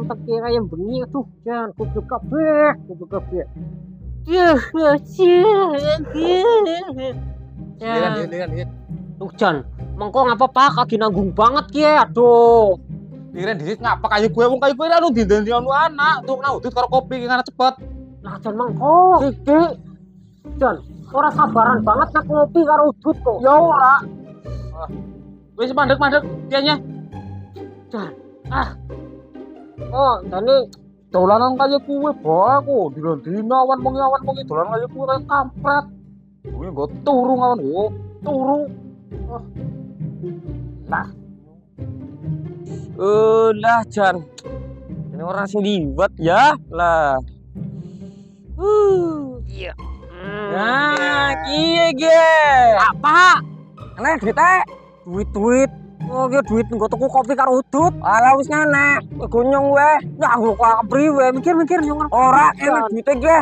mantep kayak yang bengi tuh jangan kudu kabeh kudu kabeh Duh, Lihat, Ya, lihat, lihat, tuh Jan, mengko ngapa pak kaki nanggung banget ya, aduh. Lihat, disit ngapa kayu gue, wong kayu gue anu dindan anu anak, tuh nah udut karo kopi ngana cepet. Nah Jan mengko, Diki, Jan, ora sabaran banget nak ngopi karo udut kok. Ya ora. Wis mandek-mandek dianya. Jan, ah, oh, Dani, Dolanan kaya kuwe bae aku, dina-dina awan wengi awan wengi dolanan kaya kuwe kaya kampret. Kuwi nggo turu ngawan wo, turu. Eh lah Jan. Ini orang sing liwat ya lah. Uh. iya. Nah, kiye ge. apa? Ana duite? Duit-duit. Oh, ki duit nggo tuku kopi karo udut. Ala wis ngene. Gonyong we. Ya, aku kok priwe mikir-mikir yo. Ora enak duite ge.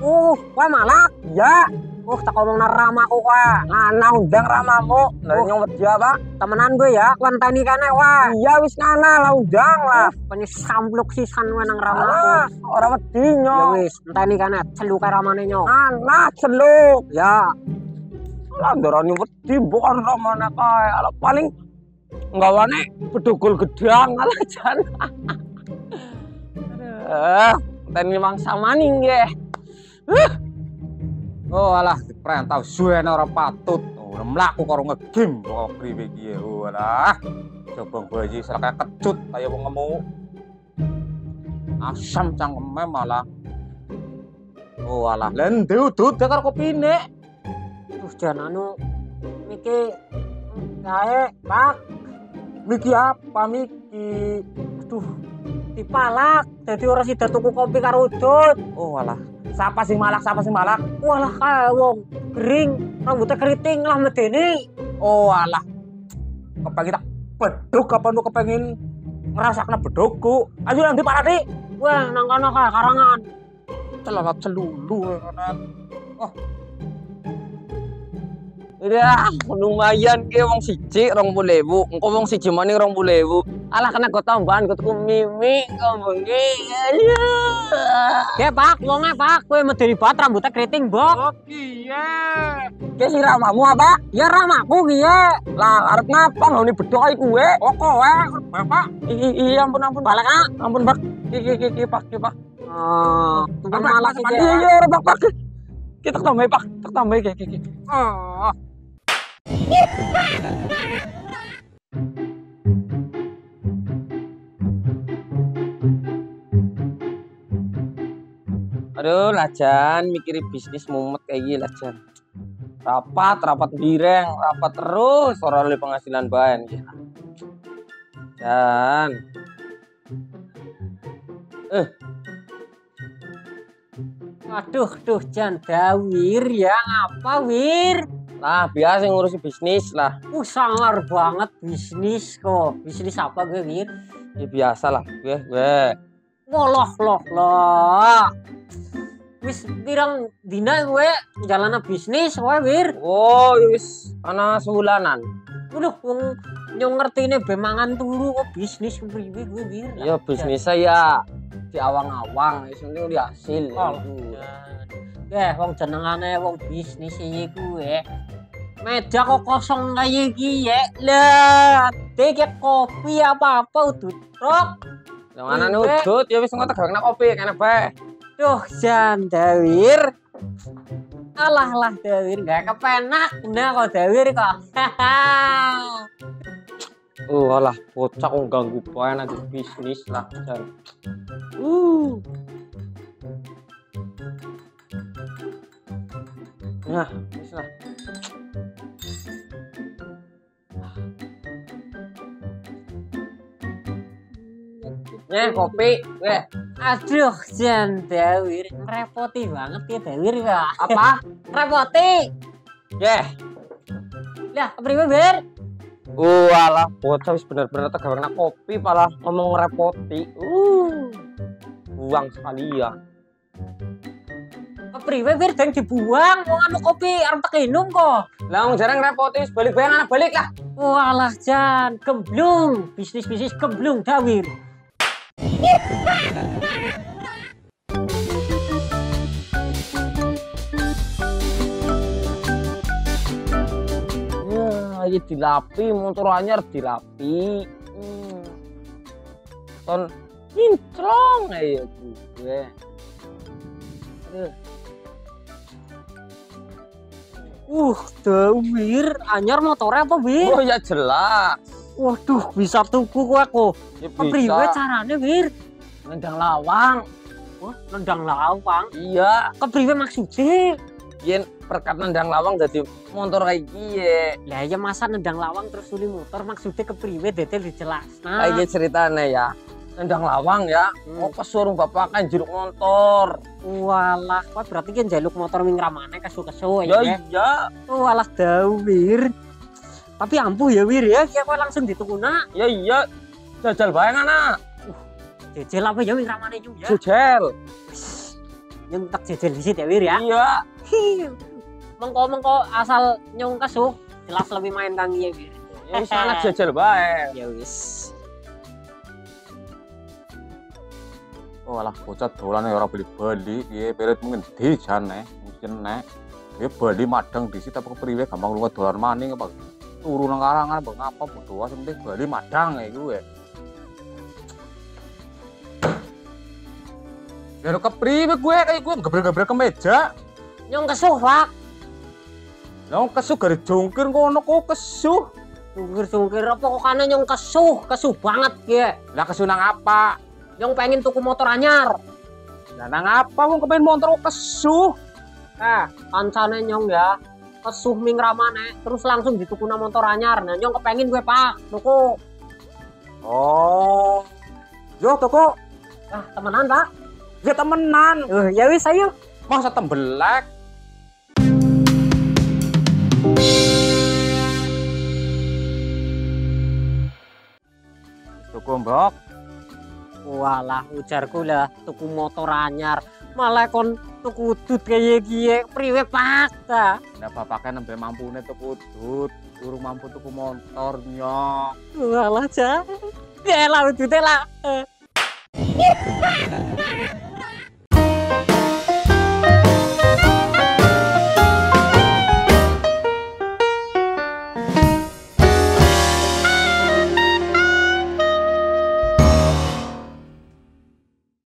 Oh, kowe malak. Ya, Oh, tak ngomong ramaku kowe. ana undang ramamu. Lah Oh. nyong wedi apa? Temenan gue ya, kuantani kene wah. Iya wis ngana lah undang lah. Penye sampluk sisan kowe nang Alah, ramaku. ora wedi Ya nyong. wis, enteni kene celu kae ramane nyo. Ana celuk. Ya, Lah ndarani wedi bukan ramane kae. Ala paling nggawane bedugul gedang ala jan. Eh, teni mangsa maning ge. Oh alah, diperintah suwene ora patut. Ora mlaku karo ngegim kok priwe iki. Oh alah. Aja serah kayak kecut kayak wong ngemu. Asam cangkeme malah. Oh alah, lende udut karo kopine. Terus jan anu miki kae pak Miki apa miki? aduh dipalak dadi ora sida tuku kopi karo udut. Oh alah. Siapa sing malak? Siapa sing malak? Walah kae wong kering, rambutnya keriting lah medeni. Oh alah. Kepengin tak beduk apa lu kepengin ngerasakna bedukku. Ayo nanti Pak Rati. Wah, nang kono kae karangan. Celana celulu kanan. Ya, lumayan ke wong siji rong bulewu. Engko wong siji maning rong bulewu. Alah kena kok tambahan kok tuku mimi kok bengi. Ya pak, wonge pak, kowe medeni banget rambutnya keriting bok. Oh iya. Ke si ramamu apa? Ya ramaku kiye. Lah arep ngapa ngene bedok iki kuwe? Oh kowe, Bapak. Iya ampun ampun balik ah. Ampun Pak. Iki iki iki Pak, iki Pak. Apa, malah iki. Iya iya Pak Pak. Kita tambah Pak, tak tambah iki iki. iki. Oh. Aduh, lajan mikirin bisnis mumet kayak gini lajan. Rapat, rapat bireng, rapat terus orang oleh penghasilan bahan ya. Dan Aduh, duh Jan Dawir ya ngapa Wir? Lah biasa ngurusi bisnis lah. Uh, sangar banget bisnis kok. Bisnis apa gue Wir? Ya biasa lah, gue gue. Woloh loh loh. Wis pirang dina gue jalan bisnis kowe Wir. Oh, wis ana sebulanan. Udah wong nyong ngertine bemangan turu kok bisnis priwe gue Wir. Ya bisnis saya di awang-awang, penting di hasil. Oh. Eh, wong jenengane wong bisnis iki kuwe. Meja kok kosong kayak iki ya. Lah, dek kopi apa-apa udut. Rok. Mana Iya. nudut, ya wis ngotek gak kopi, kene bae. Duh, Jan Dawir. Alah lah Dawir, gak kepenak. Nah kok Dawir kok. Oh, alah, bocah kok ganggu bae nanti bisnis lah. Jan. Uh. Nah, wis lah. Nih, kopi, weh. Aduh, Jan Dawir. Ngerepoti banget ya Dawir kok. Apa? Ngerepoti. Yeh. Lah, kepriwe Bir? Uh, alah, bocah wis bener-bener tegawe kena kopi malah ngomong ngerepoti. Uh. Buang sekali ya. Kepriwe Bir dan dibuang. Wong anu kopi arep tak minum kok. Lah wong jarang ngerepoti, wis balik-balik anak balik lah. Walah Jan, gemblung. Bisnis-bisnis gemblung Dawir. Ya, ini dilapi, motor anyar dilapi. Hmm. Ton aja gue. Aduh. Uh, dawir, anyar motornya apa, Wir? Oh ya jelas. Waduh, bisa tuku ku aku. Ya Kepriwe bisa. carane, Wir? Nendang lawang. Wah, nendang lawang. Iya, Kepriwe maksudnya? yen perkat nendang lawang jadi motor kayak gie. Lah ya masa nendang lawang terus suli motor maksudnya kepriwe detail dijelas. Kayak gie ceritanya ya. Nendang lawang ya. Hmm. Oh kesurung bapak kan jeruk motor. Walah, kok berarti kan jaluk motor mingramane kesu-kesu Ya ya. iya. Walah dawir. Tapi ampuh ya Wir ya, ya kok langsung ditukuna. Ya iya. Jajal bae anak. Jejel apa ya mingramane juga. Jajal. Yang tak jejel di situ ya Wir ya. Iya. Mengko mengko asal nyong kesu jelas lebih main kang iya Wir. Ya wis anak jajal bae. Ya wis. Oh alah bocah dolan ya ora beli-beli piye perit ngendi jane mungkin nek ya bali madang disit apa kepriwe gampang lunga dolan maning apa turu nang karangan apa ngapa bodo sing penting bali madang ya iku ya Ya kepriwe gue kayak gue gebrek-gebrek ke meja. Nyong kesu, Pak. Lah kesu gare jongkir ngono kok kesu. Sungkir-sungkir apa kok kana nyong kesu, kesu banget ya. Lah kesu nang apa? Nyong pengen tuku motor anyar. Lah nang apa wong kepen motor kok kesu? Eh, kancane nyong ya. Kesuh ming ramane, terus langsung ditukuna motor anyar. Nah, nyong kepengin gue, Pak. Tuku. Oh. Yo toko, Ah, temenan, Pak. ya temenan. Eh, ya wis ayo. Masa tembelek? Tuku mbok. Walah, ujarku lah tuku motor anyar. Malah kon tuku udut kayak gie, priwe Pak. Ta. Lah bapaknya nembe mampune tuku udut, urung mampu tuku motor nyok. Walah, ja. Ya lah udute lah. Eh.